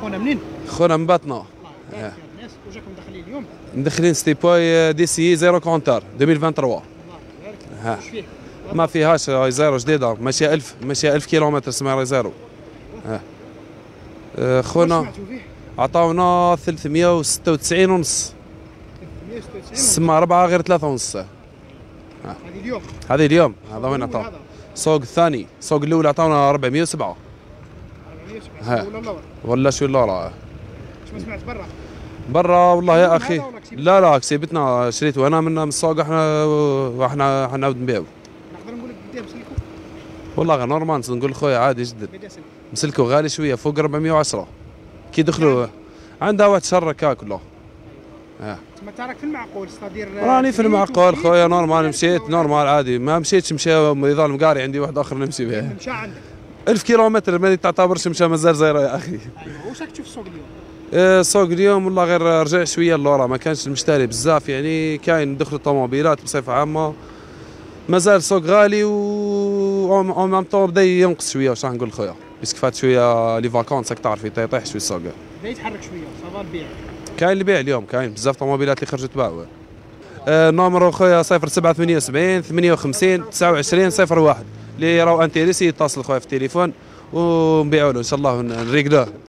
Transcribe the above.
خونا منين؟ خونا من باتنا الله يبارك فيك الناس وجاكم داخلين اليوم؟ مدخلين Stepway dCi zéro compteur 2023 الله يبارك. فيه؟ ما فيهاش zéro جديدة ماشية 1000 ماشية 1000 كيلومتر اسمها zéro ها. واش خونا؟ عطاونا 396 ونص. 196 سما أربعة غير ثلاثة ونص. هذه اليوم؟ هذه اليوم هذا وين الأول عطاو؟ هذا. السوق الثاني السوق الأول عطاونا 407 470 ها. ولا شو؟ اللورا اش ما سمعت برا؟ برا والله يا كسبت؟ لا لا كسبتنا شريت وأنا من السوق إحنا إحنا نعاود نبيعو نقدر نقول لك قدام سلكوا والله غير نورمال نقول خويا عادي جدا. مسلكو غالي شوية فوق 410 كي دخلوا عندها واحد شرك هاك كله تما تراك في المعقول ستادير راني في المعقول خويا نورمال مشيت نورمال عادي. ما مشيتش مشى يظل مقاري عندي واحد آخر نمشي به مشى عندك. 1000 كيلومتر ما تعتبرش مشى مازال zéro يا أخي. أيوه واش راك تشوف السوق اليوم؟ آه، السوق اليوم والله غير رجع شوية لورا ما كانش المشتري بزاف يعني كاين دخل الطوموبيلات بصفة عامة. مازال السوق غالي و en même temps بدأ ينقص شوية واش راح نقول خويا بس كفات شوية les vacances راك تعرف يطيح شوية السوق بدأ يتحرك شوية ça va البيع. كاين اللي بيع اليوم كاين بزاف طوموبيلات اللي خرجت باع آه numéro خويا 0778 58 29 01 اللي راهو انتيريسي يتصل خويا في التليفون ونبيعوا له إن شاء الله ونريقلوه